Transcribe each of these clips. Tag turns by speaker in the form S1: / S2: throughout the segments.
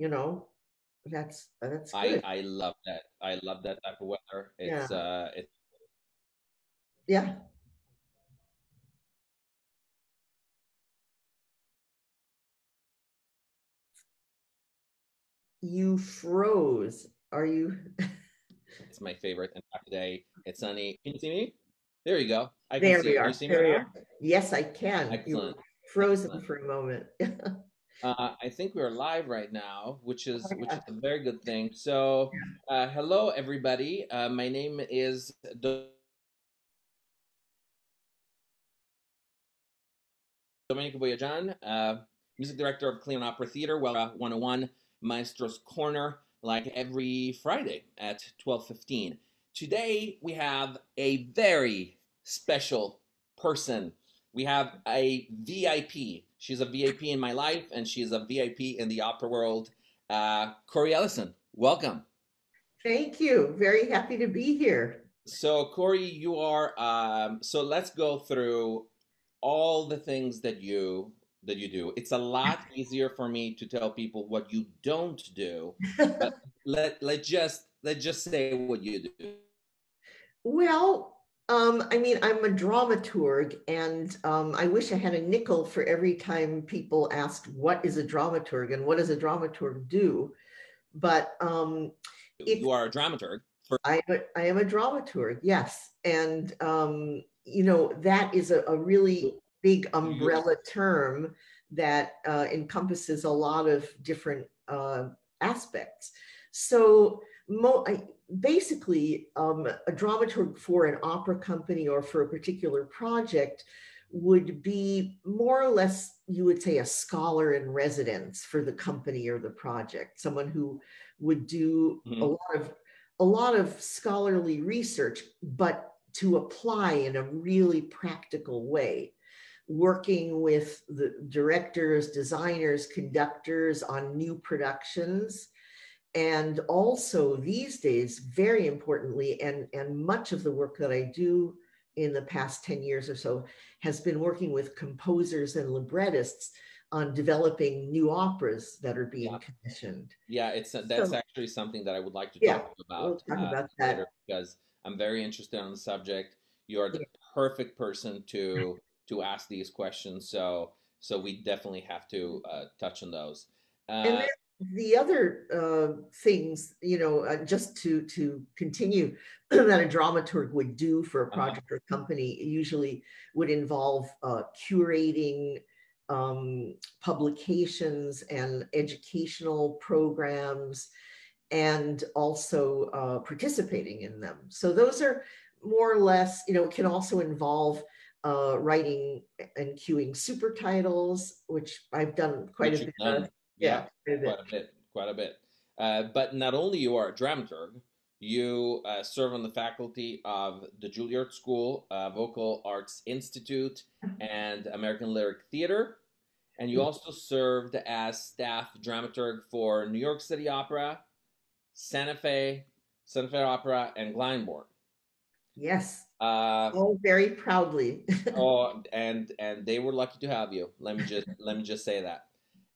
S1: you know, that's that's
S2: good. I I love that. I love that type of weather. It's yeah. uh it's
S1: yeah. You froze. Are you?
S2: it's my favorite. And today it's sunny. Can you see me? There you go.
S1: I can there see we are. You there me are. Yes, I can. Excellent. You frozen Excellent. for a moment.
S2: uh, I think we're live right now, which is oh, which is a very good thing. So, uh, hello everybody. Uh, my name is. Domenico Boyagian, uh, music director of Cleveland Opera Theater, well, uh, 101 Maestro's Corner, like every Friday at 12:15. Today we have a very special person. We have a VIP. She's a VIP in my life, and she's a VIP in the opera world. Uh, Cori Ellison, welcome.
S1: Thank you. Very happy to be here.
S2: So, Cori, you are. Um, so let's go through all the things that you that you do. It's a lot easier for me to tell people what you don't do. Let let just let just say what you do.
S1: Well, um, I mean, I'm a dramaturg, and um, I wish I had a nickel for every time people asked, "What is a dramaturg?" and "What does a dramaturg do?" But um,
S2: you are a dramaturg.
S1: For- I, I am a dramaturg, yes, and um, you know that is a, a really big umbrella term that uh, encompasses a lot of different uh, aspects. So mo- I, basically, um, a dramaturg for an opera company or for a particular project would be more or less, you would say, a scholar in residence for the company or the project, someone who would do mm-hmm. a lot of a lot of scholarly research, but to apply in a really practical way working with the directors, designers, conductors on new productions. And also these days, very importantly, and, and much of the work that I do in the past 10 years or so has been working with composers and librettists on developing new operas that are being yeah. commissioned.
S2: Yeah, it's that's so, actually something that I would like to yeah, talk about, we'll
S1: talk uh, about that.
S2: because I'm very interested on the subject. You are the yeah. perfect person to to ask these questions. So so we definitely have to uh, touch on those.
S1: Uh, the other uh, things, you know, uh, just to to continue that a dramaturg would do for a uh-huh. project uh-huh. or company usually would involve uh, curating um, publications and educational programs and also uh, participating in them. So those are more or less, you know, can also involve uh, writing and cueing super titles, which I've done quite a bit. Of.
S2: Yeah, yeah, quite a bit, quite a bit. Uh, but not only you are a dramaturg, you uh, serve on the faculty of the Juilliard School, uh, Vocal Arts Institute, and American Lyric Theater. And you also served as staff dramaturg for New York City Opera, Santa Fe, Santa Fe Opera, and Glyndebourne.
S1: Yes. Uh, oh, very proudly.
S2: oh, and and they were lucky to have you. Let me just let me just say that.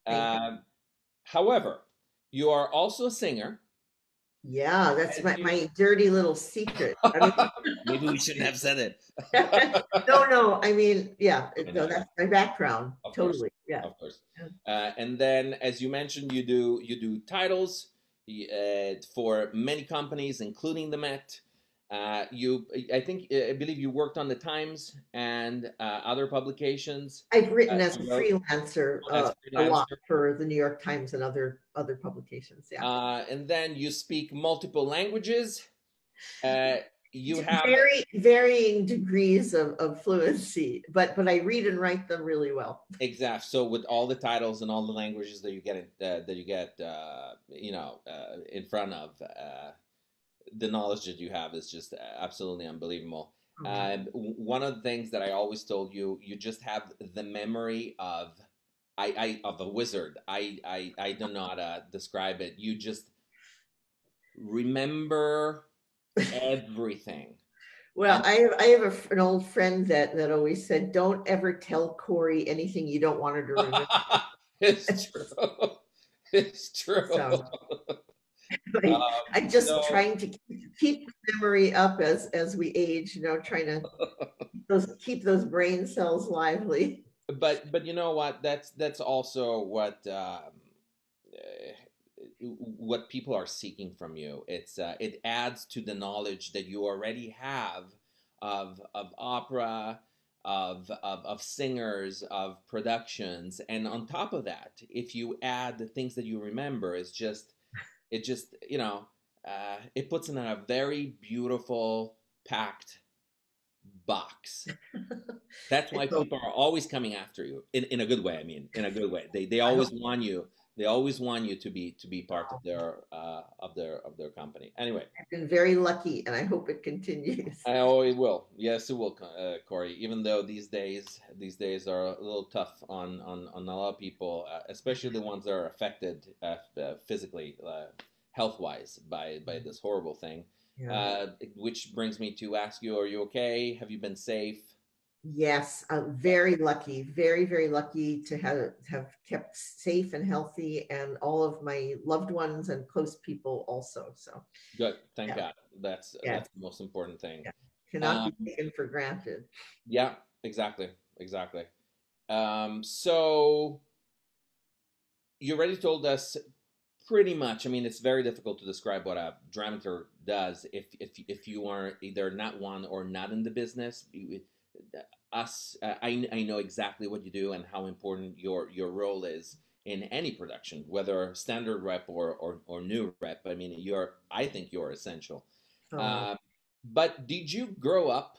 S2: Uh, however, you are also a singer.
S1: Yeah, that's my, you... my dirty little secret.
S2: Maybe we shouldn't have said it.
S1: no, no. I mean, yeah, no, that's my background. Of totally. Course. Yeah.
S2: Of course. Uh, and then, as you mentioned, you do you do titles uh, for many companies, including the Met. Uh, you, I think, I believe you worked on the Times and uh, other publications.
S1: I've written uh, as a freelancer, as uh, freelancer, a lot for the New York Times and other other publications. Yeah.
S2: Uh, and then you speak multiple languages. Uh, you have
S1: very varying degrees of, of fluency, but but I read and write them really well.
S2: Exactly. So with all the titles and all the languages that you get that you get, you know, in front of the knowledge that you have is just absolutely unbelievable. Mm-hmm. one of the things that I always told you, you just have the memory of I, I of a wizard. I, I I don't know how to describe it. You just remember everything.
S1: Well, I have I have a, an old friend that that always said, "Don't ever tell Cori anything you don't want her to remember."
S2: it's true. It's true. So,
S1: um, I'm just so, trying to keep memory up as as we age. You know, trying to those keep those brain cells lively.
S2: But but you know what? That's that's also what. Um, uh, what people are seeking from you. It's uh, it adds to the knowledge that you already have of of opera, of, of of singers, of productions, and on top of that, if you add the things that you remember, it's just it just you know uh, it puts in a very beautiful packed box. That's why people are always coming after you in, in a good way. I mean, in a good way. They they always want you they always want you to be to be part of their uh, of their of their company. Anyway,
S1: I've been very lucky, and I hope it continues.
S2: I always will. Yes, it will, uh, Cori. Even though these days these days are a little tough on on, on a lot of people, uh, especially the ones that are affected uh, uh, physically, uh, health wise, by by this horrible thing. Yeah. which brings me to ask you: Are you okay? Have you been safe?
S1: Yes, uh, very lucky, very very lucky to have have kept safe and healthy, and all of my loved ones and close people also. So
S2: good, thank yeah. God. That's yeah. that's the most important thing. Yeah.
S1: Cannot um, be taken for granted.
S2: Yeah, exactly, exactly. Um, so you already told us pretty much. I mean, it's very difficult to describe what a dramaturg does if if if you are either not one or not in the business us uh, I, I know exactly what you do and how important your your role is in any production whether standard rep or or, or new rep. I mean you're i think you're essential. Uh, but did you grow up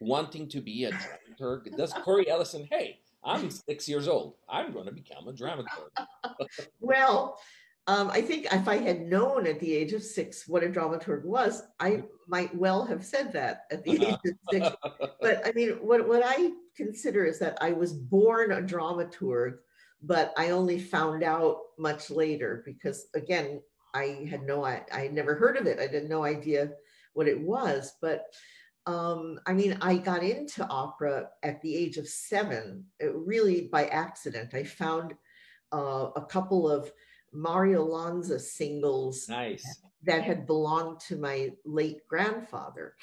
S2: wanting to be a dramaturg? Does cori ellison hey i'm six years old. I'm going to become a dramaturg.
S1: Well um, I think if I had known at the age of six what a dramaturg was, I might well have said that at the age of six. But I mean, what, what I consider is that I was born a dramaturg, but I only found out much later because, again, I had no, I, I had never heard of it. I had no idea what it was. But um, I mean, I got into opera at the age of seven, really by accident. I found uh, a couple of Mario Lanza singles
S2: nice.
S1: that had belonged to my late grandfather.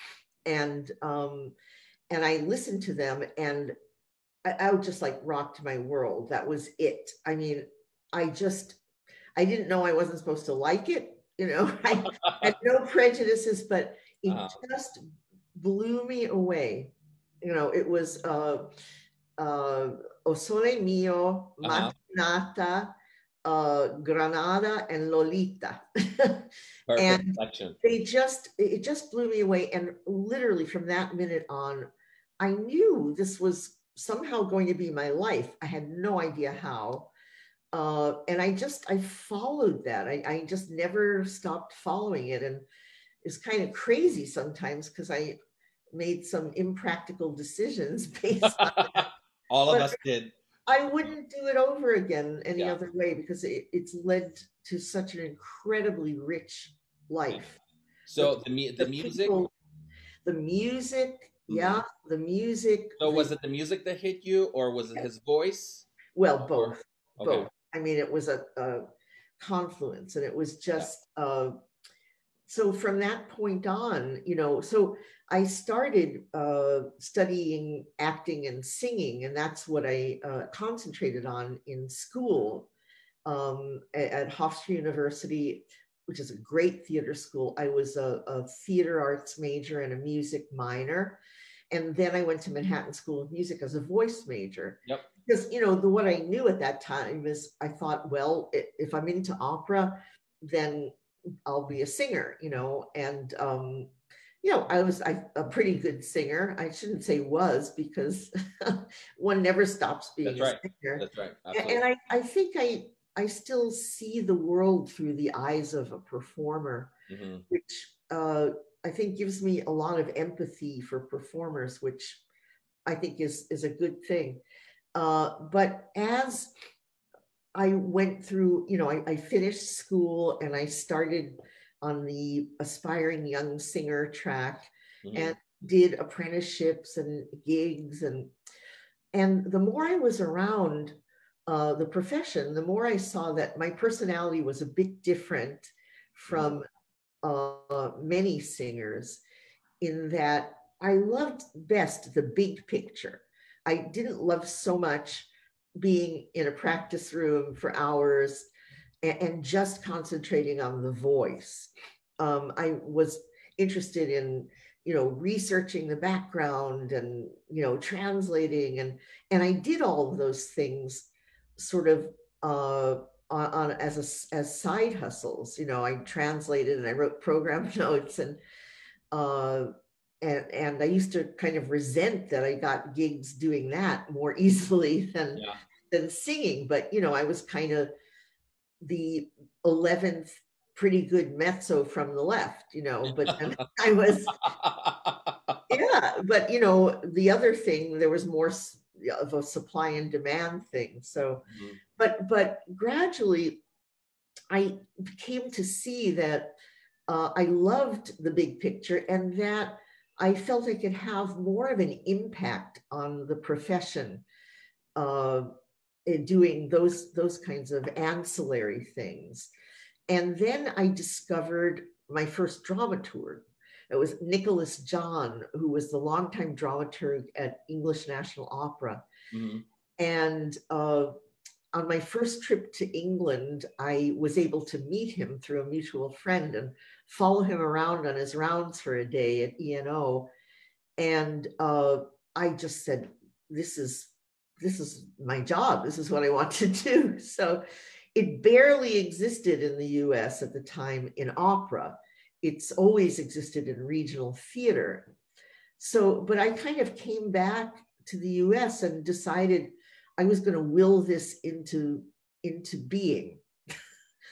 S1: And um, and I listened to them and I, I just like rocked my world. That was it. I mean, I just I didn't know I wasn't supposed to like it. You know, I had no prejudices, but it uh-huh. just blew me away. You know, it was uh uh O Sole Mio, uh-huh. Mattinata, uh, Granada and Lolita. and they just, it just blew me away. And literally from that minute on, I knew this was somehow going to be my life. I had no idea how. Uh, and I just, I followed that. I, I just never stopped following it. And it's kind of crazy sometimes because I made some impractical decisions based on that.
S2: All of but, us did
S1: I wouldn't do it over again any yeah. other way because it, it's led to such an incredibly rich life.
S2: So the, the, the music, people,
S1: the music, mm-hmm. yeah, the music.
S2: So was it the music that hit you, or was it his voice?
S1: Well, both, okay. both. I mean, it was a, a confluence, and it was just. Yeah. Uh, so from that point on, you know, so I started uh, studying acting and singing, and that's what I uh, concentrated on in school um, at, Hofstra University, which is a great theater school. I was a, a, theater arts major and a music minor. And then I went to Manhattan School of Music as a voice major.
S2: Yep.
S1: Because, you know, the what I knew at that time is I thought, well, if I'm into opera, then I'll be a singer, you know, and um, you know, I was I, a pretty good singer. I shouldn't say was because one never stops being
S2: That's
S1: a
S2: right.
S1: singer.
S2: That's right.
S1: Absolutely. And I, I think I I still see the world through the eyes of a performer, mm-hmm. which uh, I think gives me a lot of empathy for performers, which I think is is a good thing. Uh, but as I went through, you know, I, I finished school and I started on the aspiring young singer track mm-hmm. and did apprenticeships and gigs and and the more I was around, uh, the profession, the more I saw that my personality was a bit different from uh, many singers in that I loved best the big picture. I didn't love so much being in a practice room for hours and, and just concentrating on the voice. Um, I was interested in you know researching the background and you know translating and and i did all of those things sort of uh on, on as a, as side hustles you know i translated and i wrote program notes and uh and and i used to kind of resent that i got gigs doing that more easily than yeah. than singing but you know i was kind of the 11th pretty good mezzo from the left, you know, but I was, yeah, but you know, the other thing, there was more of a supply and demand thing. So, mm-hmm. but, but gradually I came to see that uh, I loved the big picture and that I felt I could have more of an impact on the profession uh, in doing those, those kinds of ancillary things. And then I discovered my first dramaturg. It was Nicholas John, who was the longtime dramaturg at English National Opera. Mm-hmm. And uh, on my first trip to England, I was able to meet him through a mutual friend and follow him around on his rounds for a day at ENO. And uh, I just said, "This is this is my job. This is what I want to do." So it barely existed in the US at the time in opera. It's always existed in regional theater. So, but I kind of came back to the US and decided I was going to will this into into being.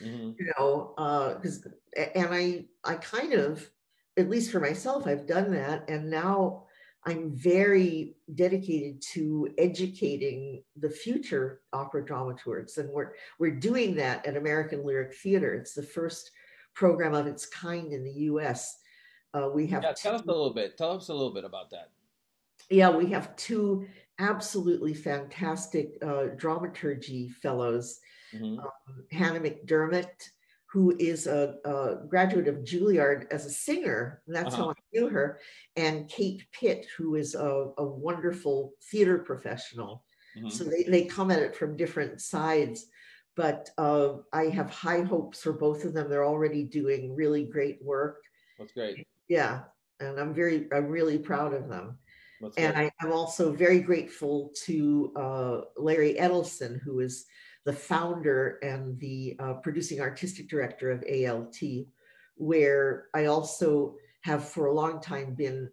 S1: Mm-hmm. you know, because uh, and I I kind of, at least for myself, I've done that, and now I'm very dedicated to educating the future opera dramaturgs, and we're we're doing that at American Lyric Theater. It's the first program of its kind in the U.S. Uh, we have
S2: yeah, tell two, us a little bit. Tell us a little bit about that.
S1: Yeah, we have two absolutely fantastic uh, dramaturgy fellows, mm-hmm. um, Hannah McDermott who is a, a, graduate of Juilliard as a singer. and that's uh-huh. how I knew her. And Kate Pitt, who is a, a wonderful theater professional. Mm-hmm. So they, they come at it from different sides. But uh, I have high hopes for both of them. They're already doing really great work.
S2: That's great.
S1: Yeah. And I'm very, I'm really proud of them. That's and I, am also very grateful to uh, Larry Edelson, who is the founder and the uh, producing artistic director of ALT, where I also have for a long time been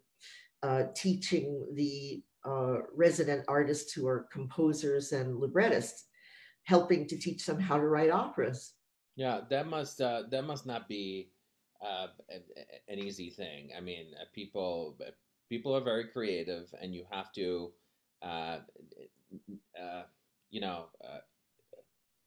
S1: uh, teaching the uh, resident artists who are composers and librettists, helping to teach them how to write operas.
S2: Yeah, that must uh, that must not be uh, an easy thing. I mean, people people are very creative, and you have to, you know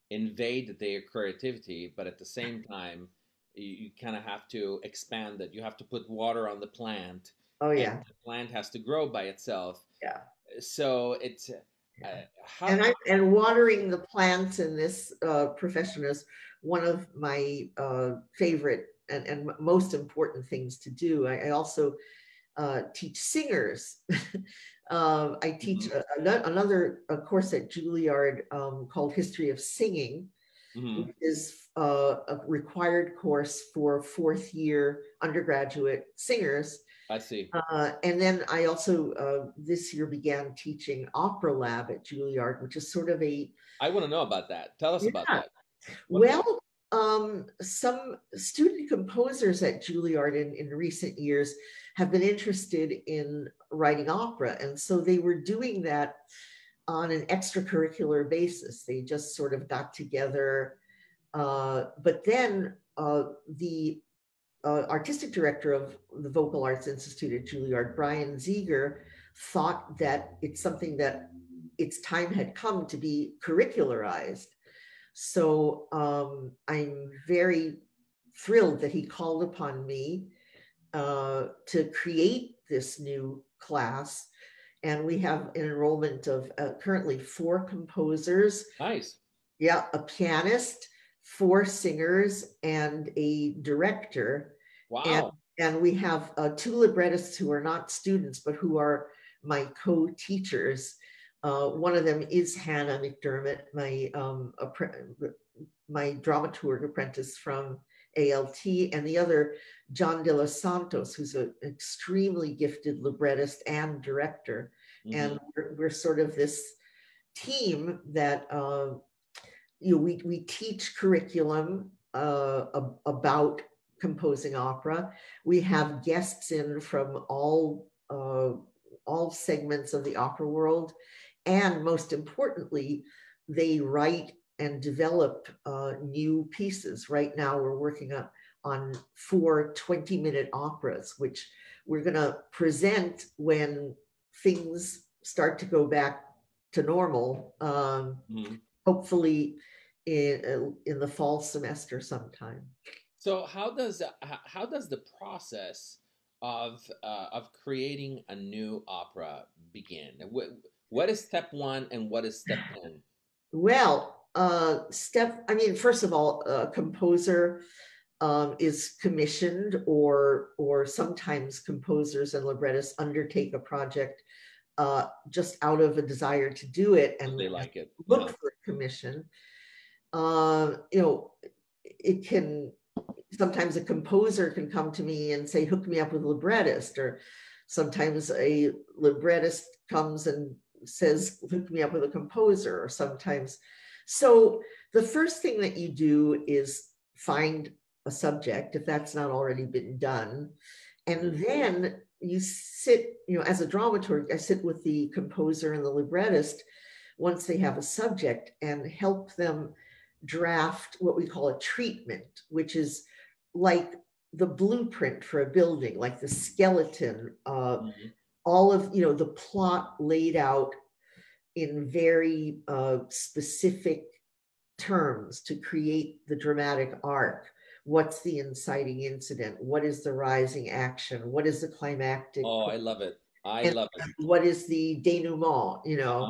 S2: invade their creativity, but at the same time, you, you kind of have to expand it. You have to put water on the plant.
S1: Oh yeah,
S2: the plant has to grow by itself.
S1: Yeah.
S2: So it's
S1: uh, how- and I and watering the plants in this uh, profession is one of my uh, favorite and, and most important things to do. I, I also uh, teach singers. Um, I teach mm-hmm. a, another a course at Juilliard um, called History of Singing, mm-hmm. which is uh, a required course for fourth year undergraduate singers.
S2: I see.
S1: Uh, and then I also uh, this year began teaching Opera Lab at Juilliard, which is sort of a.
S2: I want to know about that. Tell us yeah. about that.
S1: What well, um, some student composers at Juilliard in, in recent years have been interested in writing opera. And so they were doing that on an extracurricular basis. They just sort of got together. Uh, but then uh, the uh, artistic director of the Vocal Arts Institute at Juilliard, Brian Zeger, thought that it's something that its time had come to be curricularized. So um, I'm very thrilled that he called upon me uh, to create this new class. and we have an enrollment of uh, currently four composers.
S2: Nice.
S1: Yeah, a pianist, four singers, and a director.
S2: Wow.
S1: And, and we have uh, two librettists who are not students, but who are my co-teachers. Uh, one of them is Hannah McDermott, my um, my dramaturg apprentice from ALT, and the other, John de los Santos, who's an extremely gifted librettist and director. Mm-hmm. And we're, we're, sort of this team that uh, you know, we, we teach curriculum uh, about composing opera. We have guests in from all uh, all segments of the opera world, and most importantly, they write and develop uh, new pieces. Right now, we're working on, on four 20 minute operas, which we're going to present when things start to go back to normal, um, mm-hmm. hopefully in, uh, in the fall semester sometime.
S2: So how does how does the process of uh, of creating a new opera begin? What, what is step one and what is step ten?
S1: Well, uh, step, I mean, first of all, a composer um, is commissioned or, or sometimes composers and librettists undertake a project uh, just out of a desire to do it and
S2: they like it.
S1: Look yeah. for a commission. Uh, you know, it can, sometimes a composer can come to me and say, hook me up with a librettist, or sometimes a librettist comes and says, hook me up with a composer, or sometimes so the first thing that you do is find a subject, if that's not already been done. And then you sit, you know, as a dramaturg, I sit with the composer and the librettist once they have a subject and help them draft what we call a treatment, which is like the blueprint for a building, like the skeleton, uh, mm-hmm. all of, you know, the plot laid out in very uh, specific terms to create the dramatic arc. What's the inciting incident? What is the rising action? What is the climactic?
S2: Oh, I love it. I love it.
S1: What is the denouement? You know,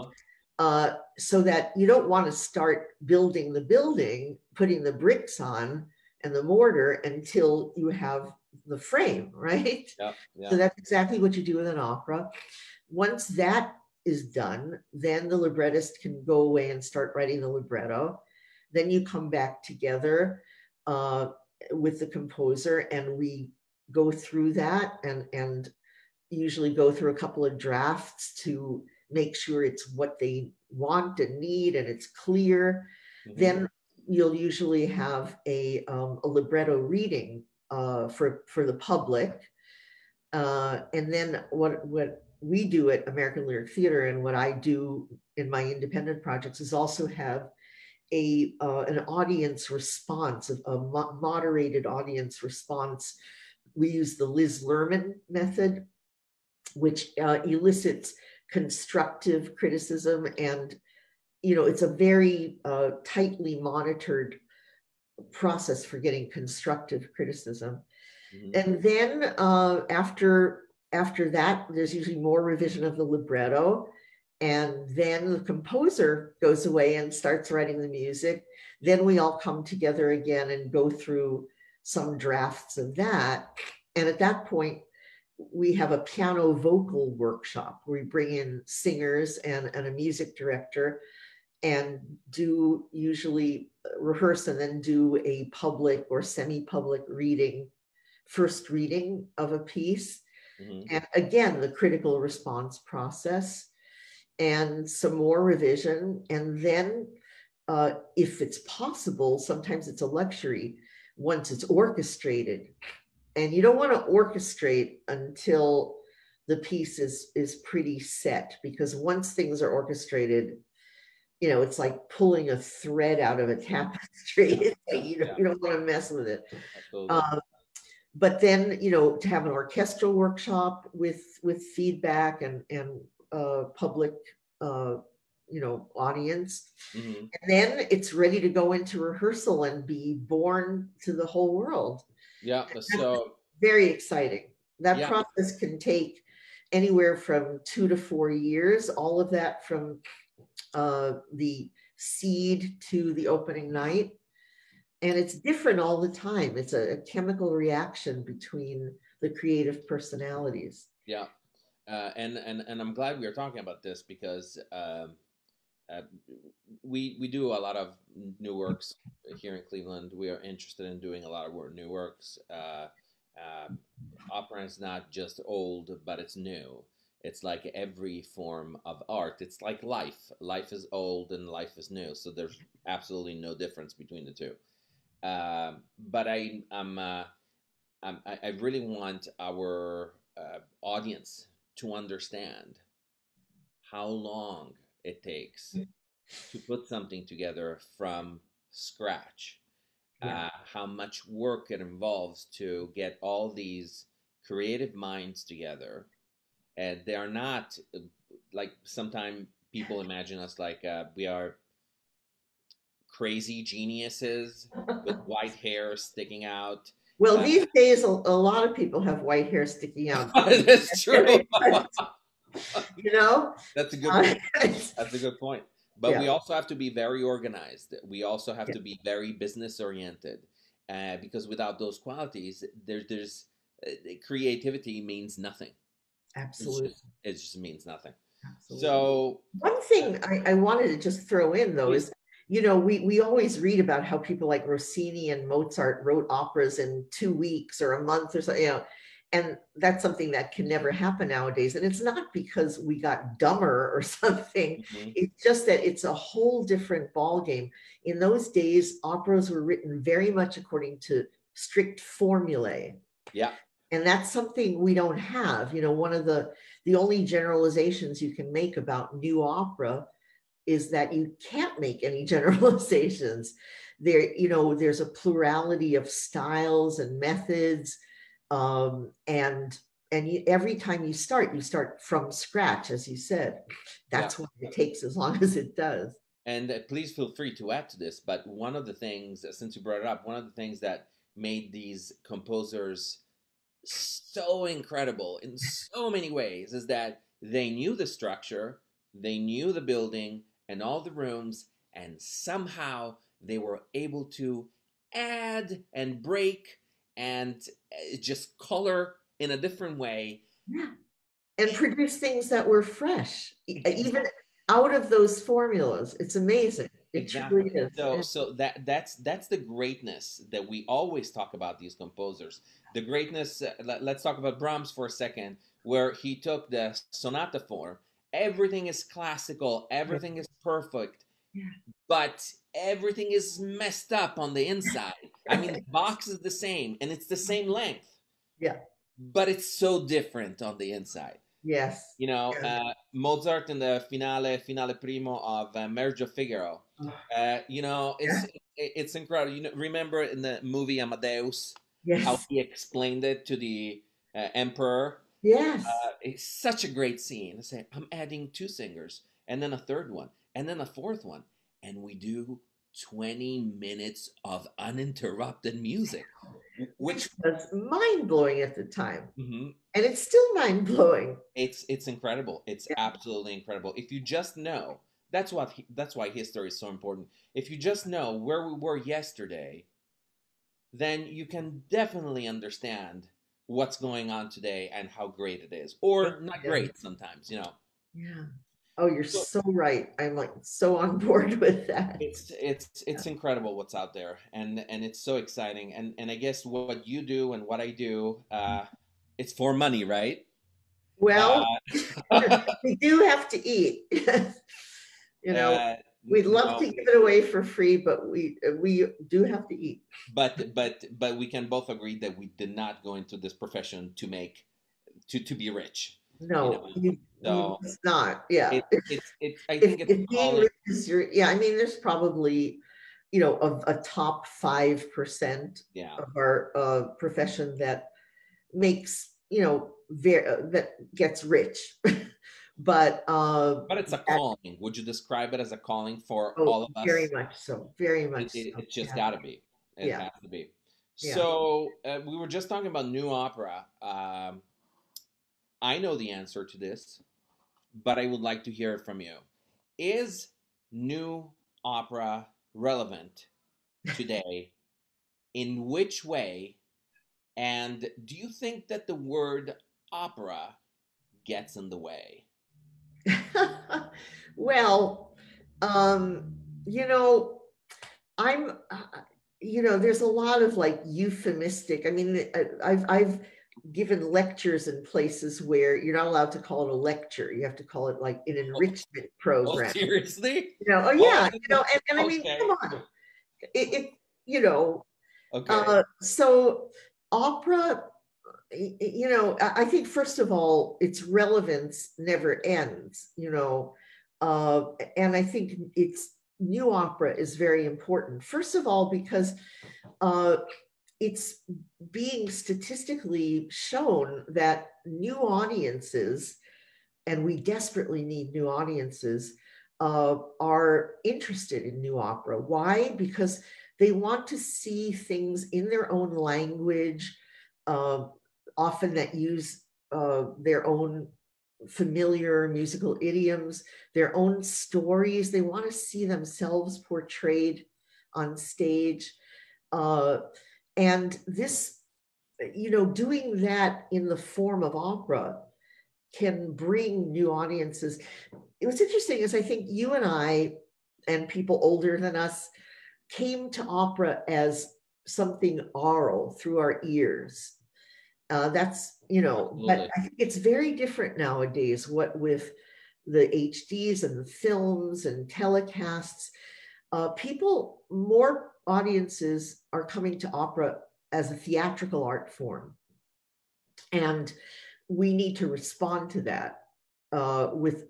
S1: uh-huh. uh, so that you don't want to start building the building, putting the bricks on and the mortar until you have the frame, right?
S2: Yeah, yeah.
S1: So that's exactly what you do with an opera. Once that is done, then the librettist can go away and start writing the libretto. Then you come back together uh, with the composer and we go through that and, and usually go through a couple of drafts to make sure it's what they want and need and it's clear. Mm-hmm. Then you'll usually have a, um, a libretto reading uh, for, for the public. Uh, and then what, what we do at American Lyric Theater and what I do in my independent projects is also have a uh, an audience response, a, a mo- moderated audience response. We use the Liz Lerman method, which uh, elicits constructive criticism, and you know it's a very uh, tightly monitored process for getting constructive criticism. Mm-hmm. And then uh, after after that, there's usually more revision of the libretto. And then the composer goes away and starts writing the music. Then we all come together again and go through some drafts of that. And at that point, we have a piano vocal workshop where we bring in singers and, and a music director and do usually rehearse and then do a public or semi public reading, first reading of a piece Mm-hmm. And again, the critical response process and some more revision. And then, uh, if it's possible, sometimes it's a luxury once it's orchestrated. And you don't want to orchestrate until the piece is is pretty set because once things are orchestrated you know it's like pulling a thread out of a tapestry you, don't, you don't want to mess with it um, but then you know to have an orchestral workshop with with feedback and and uh, public uh, you know audience mm-hmm. and then it's ready to go into rehearsal and be born to the whole world
S2: yeah so
S1: very exciting that yeah. process can take anywhere from two to four years, all of that from uh, the seed to the opening night. And it's different all the time. It's a, a chemical reaction between the creative personalities.
S2: Yeah. Uh, and, and, and I'm glad we are talking about this because um, uh, we, we do a lot of new works here in Cleveland. We are interested in doing a lot of new works. Uh, um, opera is not just old, but it's new. It's like every form of art. It's like life. Life is old and life is new. So there's absolutely no difference between the two. Uh, but I, I'm, uh, I'm, i really want our uh, audience to understand how long it takes to put something together from scratch yeah. uh, how much work it involves to get all these creative minds together. And they are not like sometimes people imagine us like uh, we are crazy geniuses with white hair sticking out.
S1: Well, uh, these days, a, a, lot of people have white hair sticking out.
S2: That's true.
S1: you know,
S2: that's a good. Point. That's a good point. But yeah. we also have to be very organized. We also have yeah. to be very business oriented, uh, because without those qualities, there, there's uh, creativity means nothing.
S1: Absolutely,
S2: just, it just means nothing. Absolutely. So
S1: one thing I, I, wanted to just throw in though is you know we we always read about how people like Rossini and Mozart wrote operas in two weeks or a month or something. You know, and that's something that can never happen nowadays. And it's not because we got dumber or something. Mm-hmm. it's just that it's a whole different ball game in those days operas were written very much according to strict formulae.
S2: Yeah.
S1: And that's something we don't have. You know one of the the only generalizations you can make about new opera is that you can't make any generalizations. There you know there's a plurality of styles and methods um, and and you, every time you start you start from scratch as you said. That's yeah. why it takes as long as it does.
S2: And uh, please feel free to add to this but one of the things uh, since you brought it up one of the things that made these composers so incredible in so many ways is that they knew the structure they knew the building and all the rooms and somehow they were able to add and break and uh, just color in a different way.
S1: Yeah. And produce things that were fresh, even out of those formulas. It's amazing. It
S2: exactly. truly is. So, so that that's that's the greatness that we always talk about these composers. The greatness. Uh, let, let's talk about Brahms for a second, where he took the sonata form. Everything is classical. Everything is perfect. Yeah. But everything is messed up on the inside. I mean, the box is the same and it's the same length.
S1: Yeah.
S2: But it's so different on the inside.
S1: Yes.
S2: You know, yeah. uh, Mozart in the finale, finale primo of uh, Marriage of Figaro. Uh, you know, it's yeah. it, it's incredible. You know, remember in the movie Amadeus yes. how he explained it to the uh, emperor.
S1: Yes.
S2: Uh, it's such a great scene. I say, I'm adding two singers, and then a third one, and then a fourth one, and we do 20 minutes of uninterrupted music which
S1: was mind-blowing at the time mm-hmm. and it's still mind-blowing
S2: it's it's incredible it's yeah. absolutely incredible if you just know that's what that's why history is so important if you just know where we were yesterday then you can definitely understand what's going on today and how great it is or not great sometimes you know
S1: yeah Oh, you're so, so, right. I'm like so on board with that.
S2: It's it's it's yeah. incredible what's out there, and and it's so exciting. And and I guess what you do and what I do, uh, it's for money, right?
S1: Well, uh, we do have to eat. you know, uh, we'd love to give it away for free, but we we do have to eat.
S2: But but but we can both agree that we did not go into this profession to make to to be rich.
S1: No, you know? No, it's not. Yeah, it,
S2: it, it, I think if, it's all...
S1: your, yeah. I mean, there's probably you know a, a top five percent
S2: yeah.
S1: of our uh, profession that makes you know very uh, that gets rich. but uh,
S2: but it's a calling. Would you describe it as a calling for oh, all of us?
S1: Very much so. Very much.
S2: It,
S1: so.
S2: just yeah. got to be. It yeah. has to be. Yeah. So uh, we were just talking about new opera. Um, I know the answer to this, but I would like to hear it from you. Is new opera relevant today? In which way? And do you think that the word opera gets in the way?
S1: well, um, you know, I'm, uh, you know, there's a lot of like euphemistic. I mean, I've I've given lectures in places where you're not allowed to call it a lecture. You have to call it like an oh. enrichment oh, program.
S2: Oh, seriously?
S1: You know, oh yeah, you know, and, and. I mean, come on, it, it you know, okay. Uh, so opera you know, I think first of all, its relevance never ends, you know, uh, and I think it's new opera is very important. First of all, because uh, it's being statistically shown that new audiences, and we desperately need new audiences, uh, are interested in new opera. Why? Because they want to see things in their own language, uh, often that use uh, their own familiar musical idioms, their own stories. They want to see themselves portrayed on stage. Uh, and this, you know, doing that in the form of opera can bring new audiences. It was interesting is I think you and I and people older than us came to opera as something aural through our ears uh, that's you know, Absolutely. but I think it's very different nowadays. What with the HDs and the films and telecasts, uh, people more audiences are coming to opera as a theatrical art form, and we need to respond to that uh, with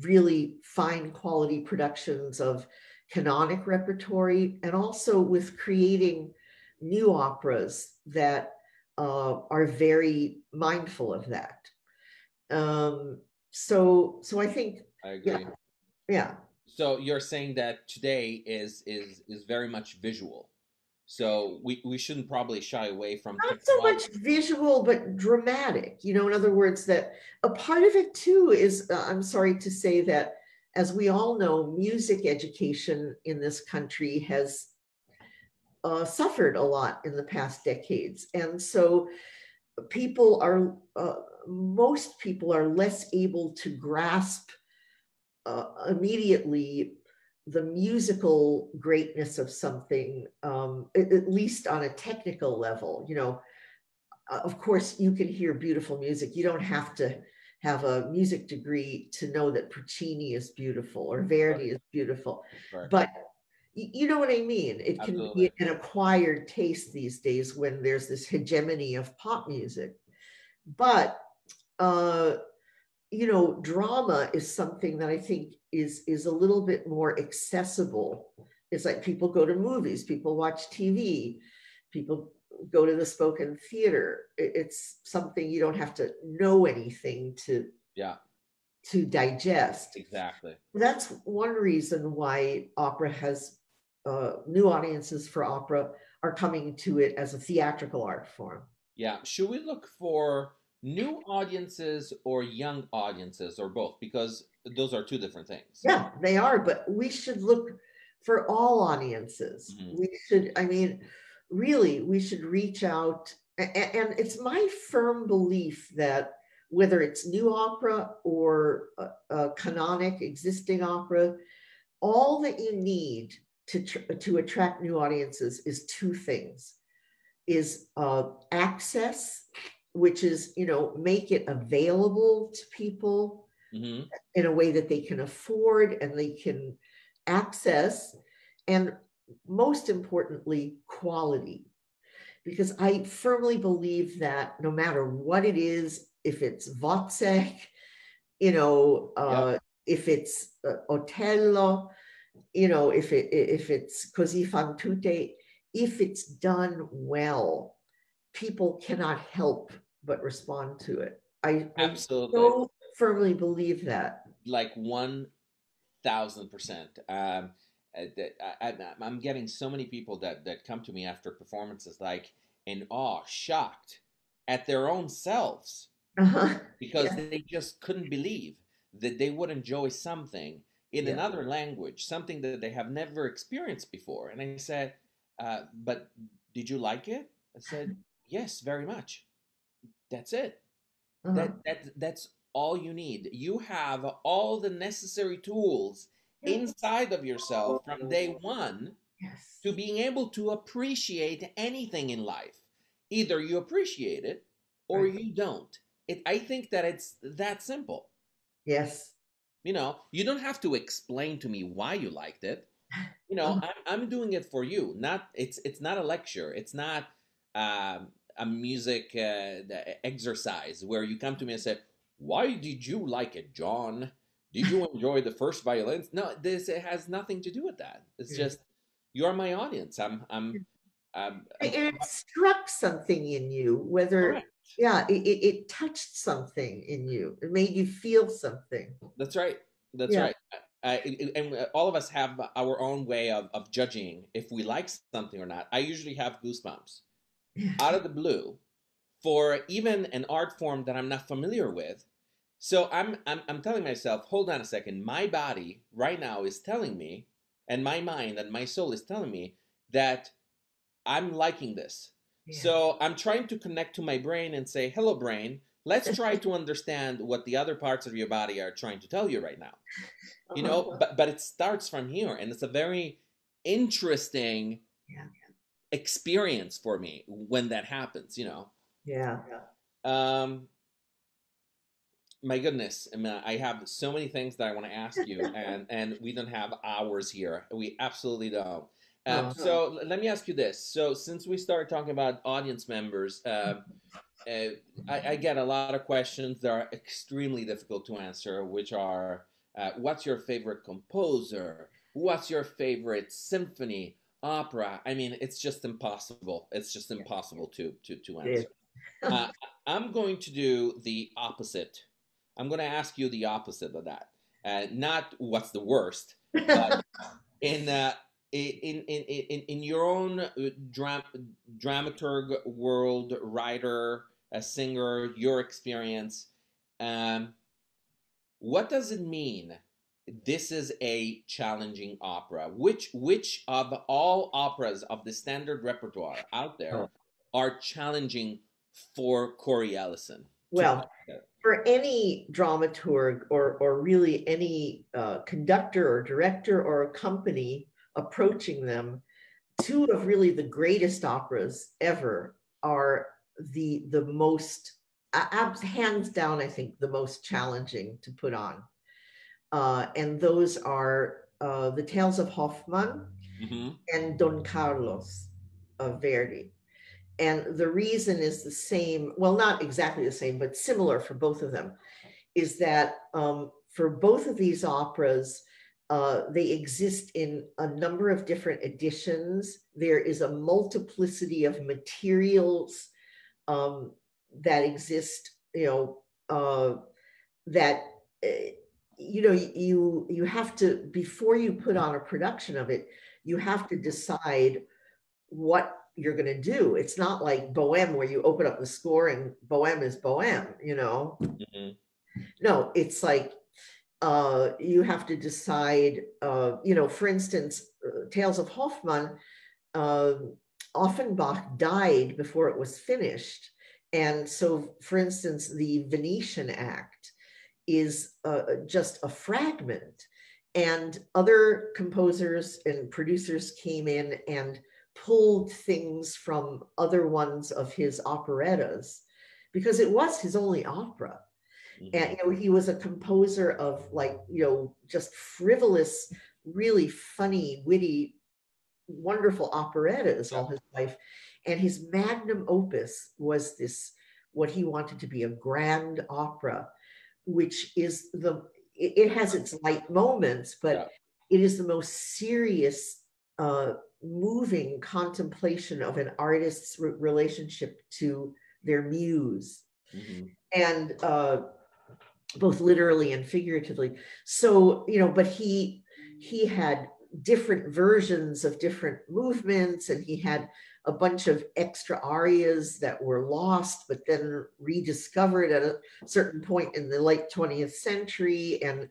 S1: really fine quality productions of canonic repertory and also with creating new operas that uh, are very mindful of that. Um, so, so I think,
S2: I agree.
S1: Yeah, yeah.
S2: So you're saying that today is is is very much visual. So we, we shouldn't probably shy away from
S1: not so much visual, but dramatic. You know, in other words, that a part of it too is uh, I'm sorry to say that, as we all know, music education in this country has uh, suffered a lot in the past decades. And so people are, uh, most people are less able to grasp uh, immediately the musical greatness of something, um, at, at, least on a technical level. You know, uh, of course, you can hear beautiful music. You don't have to have a music degree to know that Puccini is beautiful or Verdi is beautiful. Right. But you know what I mean? It can Absolutely. be an acquired taste these days when there's this hegemony of pop music. But uh, you know, drama is something that I think is is a little bit more accessible. It's like people go to movies, people watch TV, people go to the spoken theater. It's something you don't have to know anything to
S2: yeah
S1: to digest.
S2: Exactly.
S1: That's one reason why opera has uh, new audiences for opera are coming to it as a theatrical art form.
S2: Yeah. Should we look for new audiences or young audiences or both? Because those are two different things.
S1: Yeah, they are. But we should look for all audiences. Mm-hmm. We should, I mean, really, we should reach out. And, and it's my firm belief that whether it's new opera or a, a canonic existing opera, all that you need to, to attract new audiences is two things. Is uh, access which is you know make it available to people mm-hmm. in a way that they can afford and they can access and most importantly quality. Because i firmly believe that no matter what it is if it's Wozzeck, you know uh, if it's uh, otello you know, if it if it's così fan tutte, if it's done well, people cannot help but respond to it. I
S2: absolutely
S1: I so firmly believe that.
S2: Like one thousand percent. Um, uh, I, am getting so many people that that come to me after performances, like in awe, shocked at their own selves uh-huh. because yeah. they just couldn't believe that they would enjoy something in yeah. another language, something that they have never experienced before. And I said, uh, "But did you like it?" I said, "Yes, very much." That's it. Uh-huh. That that that's all you need. You have all the necessary tools inside of yourself from day one yes. to being able to appreciate anything in life. Either you appreciate it or right. you don't. It, I think that it's that simple.
S1: Yes.
S2: You know, you don't have to explain to me why you liked it. You know. I'm, I'm doing it for you. Not it's it's not a lecture. It's not um, a music uh, exercise where you come to me and say, "Why did you like it, John? Did you enjoy the first violins?" No, this it has nothing to do with that. It's yeah. just you're my audience. I'm I'm.
S1: Um, it struck something in you, whether correct. Yeah, it, it, touched something in you. It made you feel something.
S2: That's right. That's yeah. right. Uh, and all of us have our own way of, of judging if we like something or not. I usually have goosebumps out of the blue for even an art form that I'm not familiar with. So I'm, I'm, I'm telling myself, hold on a second. My body right now is telling me, and my mind and my soul is telling me that I'm liking this. Yeah. So I'm trying to connect to my brain and say, hello, brain. Let's try to understand what the other parts of your body are trying to tell you right now. You know, but but it starts from here, and it's a very interesting yeah experience for me when that happens, you know.
S1: Yeah.
S2: Um my goodness, I, mean, I have so many things that I want to ask you, and and we don't have hours here. We absolutely don't. Um, uh-huh. So let me ask you this. So since we started talking about audience members, uh, uh, I, I, get a lot of questions that are extremely difficult to answer, which are, uh, what's your favorite composer? What's your favorite symphony? opera i mean it's just impossible it's just impossible to to to answer uh, i'm going to do the opposite i'm going to ask you the opposite of that uh, not what's the worst but in uh, in, in, in, in your own uh, dram- dramaturg world writer a singer your experience um, what does it mean this is a challenging opera. Which which of all operas of the standard repertoire out there are challenging for Cori Ellison?
S1: Well, for any dramaturg or or really any uh, conductor or director or a company approaching them, two of really the greatest operas ever are the the most uh, hands down. I think the most challenging to put on uh, and those are uh, the Tales of Hoffmann mm-hmm. and Don Carlos of Verdi. And the reason is the same, well, not exactly the same, but similar for both of them, is that um, for both of these operas, uh, they exist in a number of different editions. There is a multiplicity of materials um, that exist, you know, uh, that uh, you know you you have to before you put on a production of it you have to decide what you're going to do it's not like bohème where you open up the score and bohème is bohème you know mm-hmm. no it's like uh, you have to decide uh, you know for instance uh, tales of hoffmann uh, offenbach died before it was finished and so for instance the venetian act is uh, just a fragment. And other composers and producers came in and pulled things from other ones of his operettas because it was his only opera. And you know, he was a composer of like, you know, just frivolous, really funny, witty, wonderful operettas all his life. And his magnum opus was this, what he wanted to be a grand opera which is the it, has its light moments, but yeah. it is the most serious, uh, moving contemplation of an artist's re- relationship to their muse, mm-hmm. and uh, both literally and figuratively. So you know, but he he had different versions of different movements, and he had a bunch of extra arias that were lost, but then rediscovered at a certain point in the late 20th century. And,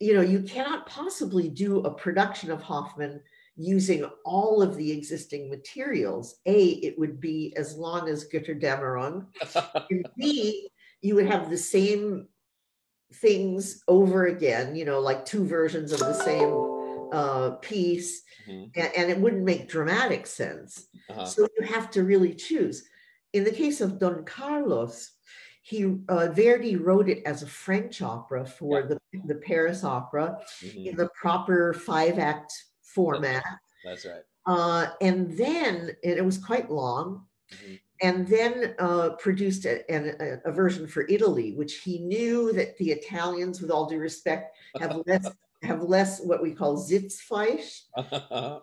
S1: you know, you cannot possibly do a production of hoffmann using all of the existing materials. A, it would be as long as Götterdämmerung. and B, you would have the same things over again, you know, like two versions of the same uh, piece, mm-hmm. and, and, it wouldn't make dramatic sense. Uh-huh. So you have to really choose. In the case of Don Carlos, he uh, Verdi wrote it as a French opera for yeah. the, the Paris Opera mm-hmm. in the proper five act format.
S2: That's right.
S1: Uh, and then, and it was quite long. Mm-hmm and then uh, produced a, a, a, version for Italy, which he knew that the Italians, with all due respect, have less have less what we call Sitzfleisch,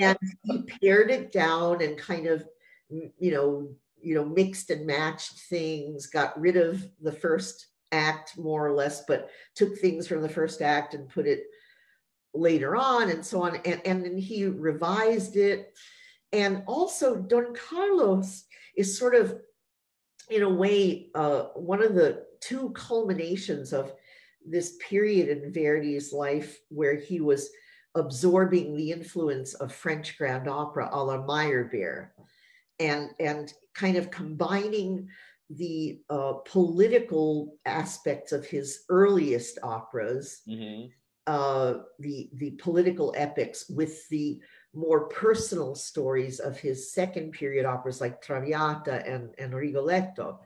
S1: and he pared it down and kind of, you know, you know, mixed and matched things, got rid of the first act more or less, but took things from the first act and put it later on, and so on, and and then he revised it and also, Don Carlos is sort of, in a way, uh, one of the two culminations of this period in Verdi's life where he was absorbing the influence of French grand opera a la Meyerbeer and, and kind of combining the uh, political aspects of his earliest operas, mm-hmm. uh, the, the political epics with the more personal stories of his second period operas like Traviata and, and Rigoletto,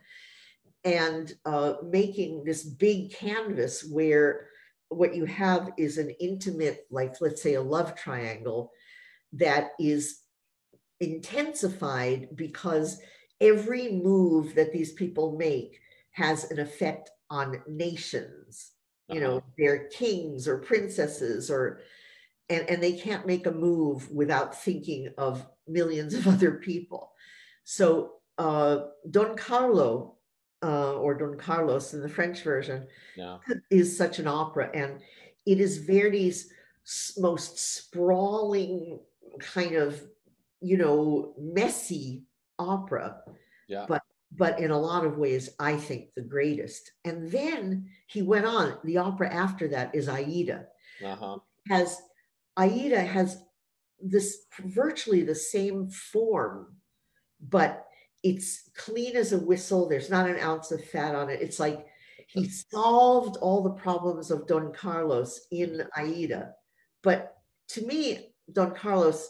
S1: and uh, making this big canvas where what you have is an intimate, like let's say a love triangle that is intensified because every move that these people make has an effect on nations. You know, uh-huh. they're kings or princesses or and, and they can't make a move without thinking of millions of other people. So uh, Don Carlo, uh, or Don Carlos in the French version, yeah. is such an opera, and it is Verdi's most sprawling kind of, you know, messy opera.
S2: Yeah.
S1: But but in a lot of ways, I think the greatest. And then he went on. The opera after that is Aida. Uh-huh. Has Aida has this virtually the same form, but it's clean as a whistle. There's not an ounce of fat on it. It's like he solved all the problems of Don Carlos in Aida. But to me, Don Carlos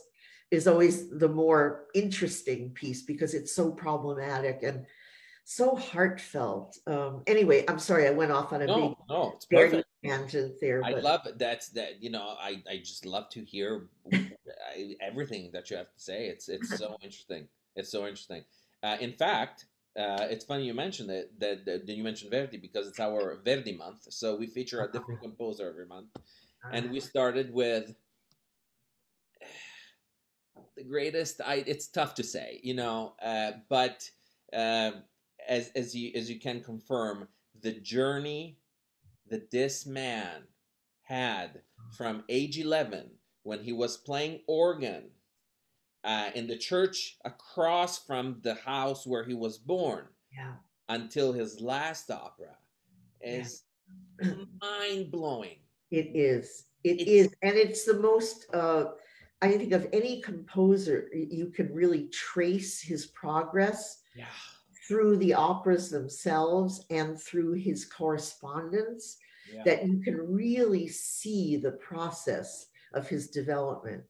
S1: is always the more interesting piece because it's so problematic and so heartfelt. Um, anyway, I'm sorry I went off on a
S2: no,
S1: big
S2: no, it's perfect.
S1: Tangent there.
S2: I love. That's that. You know, I I just love to hear everything that you have to say. It's it's so interesting. It's so interesting. Uh, in fact, uh, it's funny you mentioned it, that, that, that you mentioned Verdi because it's our Verdi month. So we feature a different composer every month, and we started with the greatest. I it's tough to say, you know, uh, but. Uh, as as you as you can confirm, the journey that this man had from age 11 when he was playing organ uh, in the church across from the house where he was born
S1: yeah.
S2: until his last opera is yeah. mind blowing.
S1: It is. It it's, is, and it's the most. Uh, I think of any composer, you can really trace his progress.
S2: Yeah
S1: through the operas themselves and through his correspondence yeah. that you can really see the process of his development.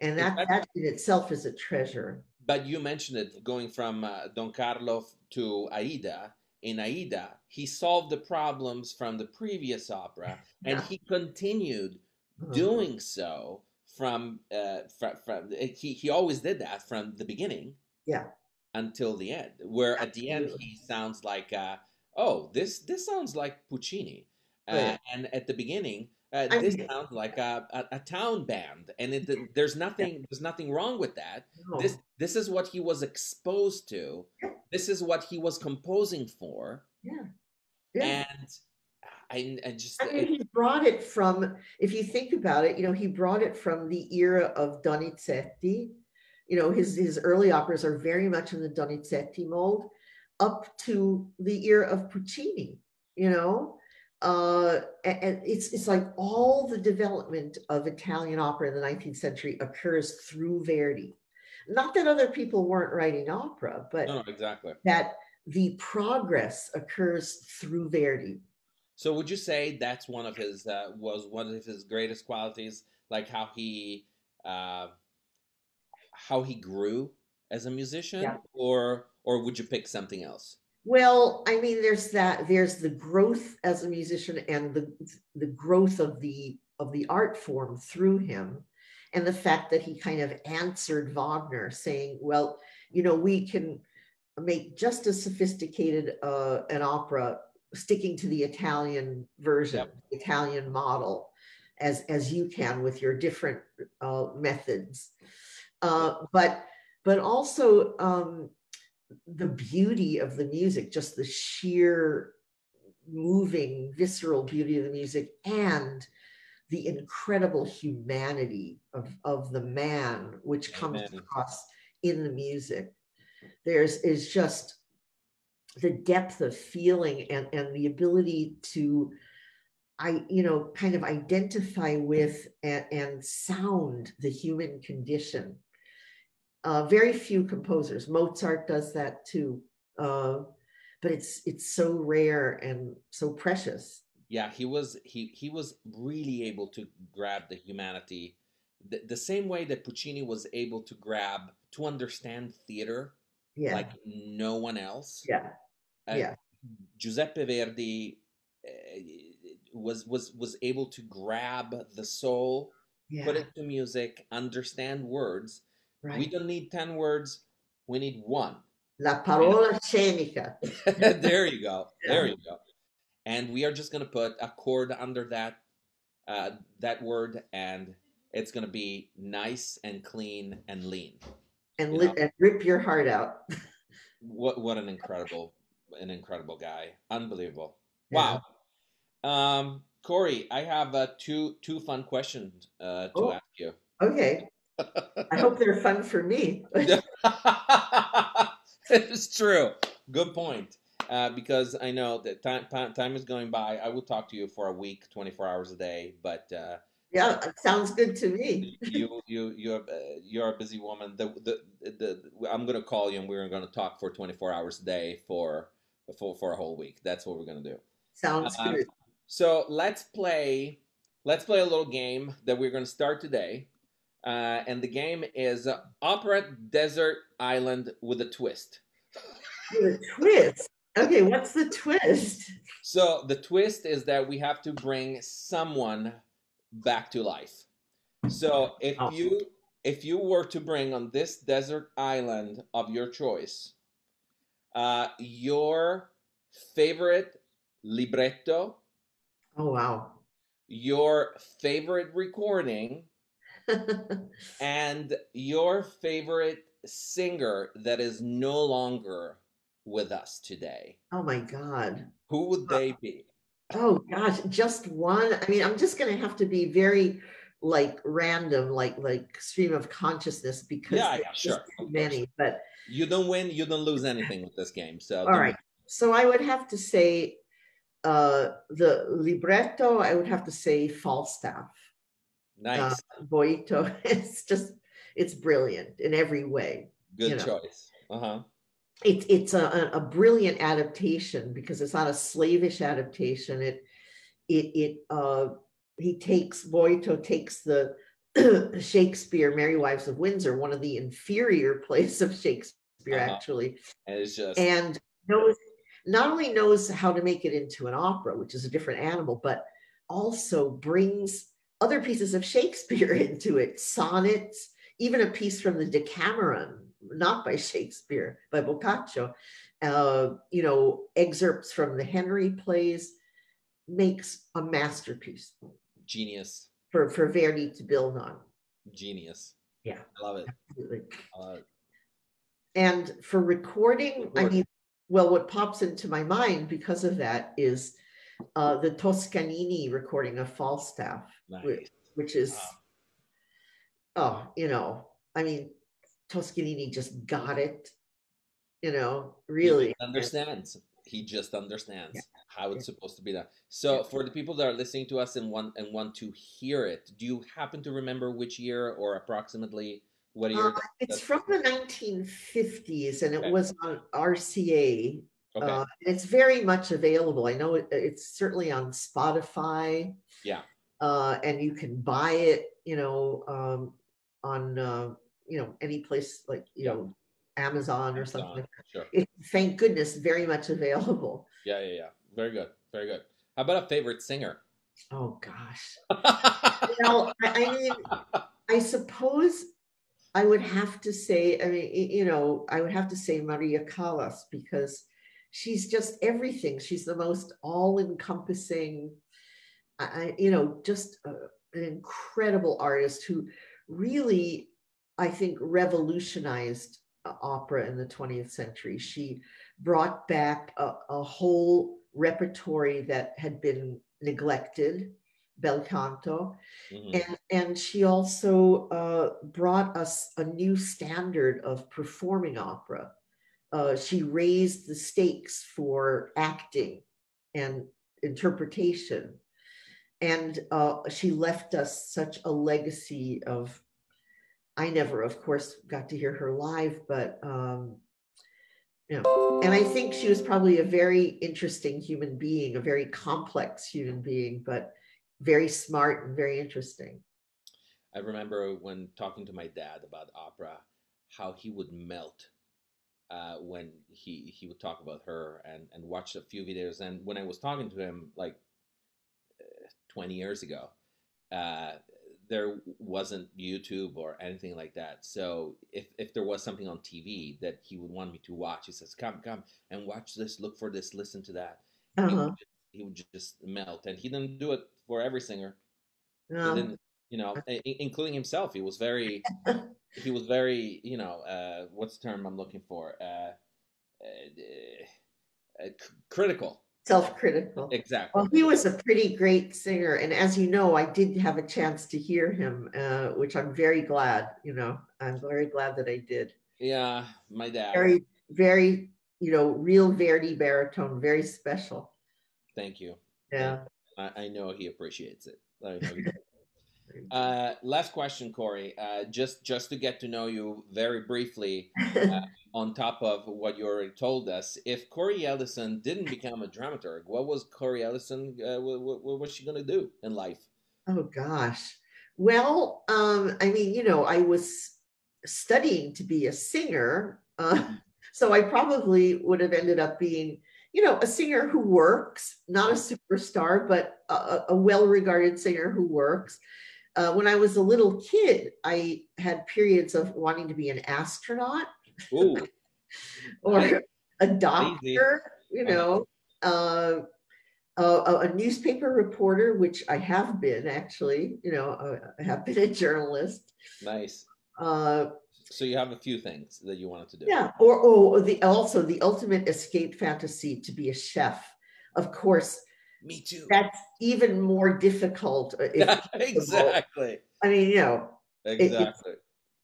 S1: And that, that in itself is a treasure.
S2: But you mentioned it going from uh, Don Carlo to Aida. In Aida, he solved the problems from the previous opera, and he continued uh-huh. doing so from, uh, from, from he, he always did that from the beginning.
S1: Yeah
S2: until the end, where at the end he sounds like, uh, oh, this this sounds like Puccini, uh, and at the beginning. Uh, this sounds like a, a, a, town band, and it, there's nothing there's nothing wrong with that. No. This this is what he was exposed to. This is what he was composing for.
S1: Yeah, yeah.
S2: And I, I just
S1: I mean, he brought it from. If you think about it, you know, he brought it from the era of Donizetti you know, his, his early operas are very much in the Donizetti mold up to the era of Puccini, you know. Uh, and it's, it's like all the development of Italian opera in the 19th century occurs through Verdi. Not that other people weren't writing opera, but
S2: no, no, exactly.
S1: that the progress occurs through Verdi.
S2: So would you say that's one of his uh, was one of his greatest qualities, like how he uh, how he grew as a musician, yeah. or or would you pick something else?
S1: Well, I mean, there's that. There's the growth as a musician and the the growth of the of the art form through him, and the fact that he kind of answered Wagner, saying, "Well, you know, we can make just as sophisticated uh, an opera sticking to the Italian version, yep. Italian model, as as you can with your different uh, methods." Uh, but but also um, the beauty of the music, just the sheer moving, visceral beauty of the music, and the incredible humanity of, of the man, which comes Amen. across in the music. There's is just the depth of feeling and, and the ability to I, you know, kind of identify with and, and sound the human condition uh, very few composers. Mozart does that too, uh, but it's it's so rare and so precious.
S2: Yeah, he was he he was really able to grab the humanity, the, the same way that Puccini was able to grab to understand theater, yeah. like no one else.
S1: Yeah, uh, yeah.
S2: Giuseppe Verdi uh, was was was able to grab the soul, yeah. put it to music, understand words, Right. We don't need 10 words, we need one.
S1: La parola scenica.
S2: there you go. There you go. And we are just going to put a chord under that uh, that word, and it's going to be nice and clean and lean.
S1: And, li- and rip your heart out.
S2: what what an incredible an incredible guy. Unbelievable. Yeah. Wow. Um, Cori, I have uh, two two fun questions uh, to oh, ask you.
S1: Okay. I hope they're fun for me.
S2: it's true. Good point. Uh, because I know that time, time, is going by. I will talk to you for a week, 24 hours a day, but uh,
S1: yeah, it sounds good to me.
S2: you you you're uh, you're a busy woman. The, the the I'm gonna call you and we're gonna talk for 24 hours a day for for for a whole week. That's what we're gonna do.
S1: Sounds uh, good.
S2: So let's play let's play a little game that we're gonna start today. Uh, and the game is uh, Opera Desert Island with a twist.
S1: With a twist? Okay, what's the twist?
S2: So the twist is that we have to bring someone back to life. So if oh. you if you were to bring on this desert island of your choice, uh, your favorite libretto.
S1: Oh wow.
S2: Your favorite recording and your favorite singer that is no longer with us today.
S1: Oh my God.
S2: Who would they be?
S1: Oh gosh, just one. I mean, I'm just gonna have to be very like random, like like stream of consciousness because
S2: yeah, yeah sure.
S1: many. But
S2: you don't win, you don't lose anything with this game. So
S1: all right. So I would have to say uh the libretto, I would have to say Falstaff.
S2: Nice. Uh,
S1: Boito. It's just, it's brilliant in every way.
S2: Good you know. choice. Uh huh.
S1: It's it's a, a brilliant adaptation because it's not a slavish adaptation. It it it uh he takes Boito takes the Shakespeare, Merry Wives of Windsor, one of the inferior plays of Shakespeare, uh-huh. actually.
S2: And it's just
S1: and knows not only knows how to make it into an opera, which is a different animal, but also brings other pieces of Shakespeare into it, sonnets, even a piece from the Decameron, not by Shakespeare, by Boccaccio, uh, you know, excerpts from the Henry plays, makes a masterpiece.
S2: Genius.
S1: For, for Verdi to build on.
S2: Genius.
S1: Yeah.
S2: I love it. Absolutely. I love it.
S1: And for recording, recording, I mean, well, what pops into my mind because of that is uh, the Toscanini recording of Falstaff, nice. which, which, is, wow. oh, you know, I mean, Toscanini just got it. You know, really
S2: he understands. He just understands yeah. how it's yeah. supposed to be done. So, yeah. for the people that are listening to us and want and want to hear it, do you happen to remember which year or approximately what year? Uh,
S1: it's from the 1950s, and it okay. was on RCA. Okay. Uh, it's very much available. I know it, it's certainly on Spotify.
S2: Yeah.
S1: Uh, and you can buy it, you know, um, on uh, you know any place like you yeah. know Amazon or Amazon, something. Like sure. It, thank goodness, very much available.
S2: Yeah, yeah, yeah. Very good, very good. How about a favorite singer?
S1: Oh gosh. well, I, I mean, I suppose I would have to say, I mean, you know, I would have to say Maria Callas because she's just everything. She's the most all-encompassing, I, you know, just a, an incredible artist who really, I think, revolutionized opera in the 20th century. She brought back a, a whole repertory that had been neglected, bel canto, mm-hmm. and, and she also uh, brought us a new standard of performing opera. Uh, she raised the stakes for acting and interpretation. And uh, she left us such a legacy of i never of course got to hear her live but um, you know and i think she was probably a very interesting human being a very complex human being but very smart and very interesting.
S2: I remember when talking to my dad about opera how he would melt uh, when he he would talk about her and and watch a few videos and when i was talking to him like 20 years ago. Uh, there wasn't YouTube or anything like that. So if, if there was something on TV that he would want me to watch, he says, "Come, come and watch this. Look for this. Listen to that." Uh-huh. He, would just, he, would just, melt, and he didn't do it for every singer. No. you know, including himself. He was very, he was very, you know, uh, what's the term I'm looking for? Uh, uh, uh critical
S1: self-critical.
S2: Exactly.
S1: Well, he was a pretty great singer, and as you know, I did have a chance to hear him, uh, which I'm very glad. You know, I'm very glad that I did.
S2: Yeah, my dad.
S1: Very, very, you know, real Verdi baritone, very special.
S2: Thank you.
S1: Yeah,
S2: I, I know he appreciates it. Uh, last question, Cori. Uh, just just to get to know you very briefly, uh, on top of what you already told us, if Cori Ellison didn't become a dramaturg, what was Cori Ellison? Uh, what, what, was she going to do in life?
S1: Oh gosh. Well, um, I mean, you know, I was studying to be a singer, uh, so I probably would have ended up being you know, a singer who works, not a superstar, but a, a well regarded singer who works uh, when I was a little kid, I had periods of wanting to be an astronaut or a doctor, you know, uh, a, a, newspaper reporter, which I have been actually, you know, uh, I have been a journalist.
S2: Nice. Uh, so you have a few things that you wanted to do.
S1: Yeah, or, or the also the ultimate escape fantasy to be a chef. Of course,
S2: me too.
S1: That's even more difficult.
S2: exactly.
S1: I mean, you know.
S2: Exactly. It,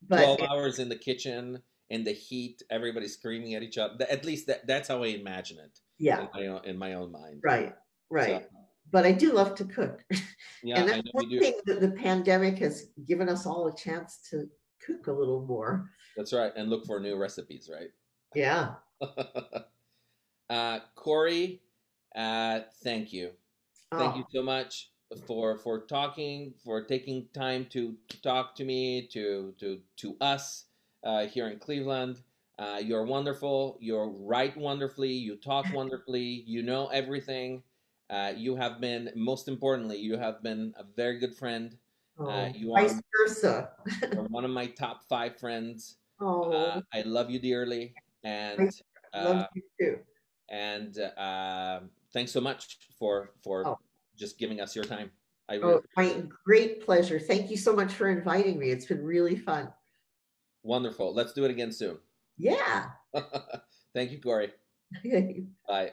S2: but 12 hours in the kitchen in the heat, everybody screaming at each other. At least that, that's how I imagine it.
S1: Yeah.
S2: In my own, in my own mind.
S1: Right, right. So, but I do love to cook. Yeah, and that's one thing that the pandemic has given us all a chance to cook a little more.
S2: That's right. And look for new recipes, right?
S1: Yeah.
S2: uh, Cori, uh, thank you. Thank oh. you so much for for talking, for taking time to, to talk to me, to to to us uh, here in Cleveland. Uh, you're wonderful. You write wonderfully. You talk wonderfully. You know everything. Uh, you have been, most importantly, you have been a very good friend.
S1: Uh, oh, you are, vice versa.
S2: you're one of my top five friends.
S1: Oh, uh,
S2: I love you dearly, and I
S1: love uh, you too.
S2: And thanks so much for for oh. just giving us your time.
S1: I really oh, my great pleasure. Thank you so much for inviting me. It's been really fun.
S2: Wonderful. Let's do it again soon.
S1: Yeah.
S2: Thank you, Cori. Bye.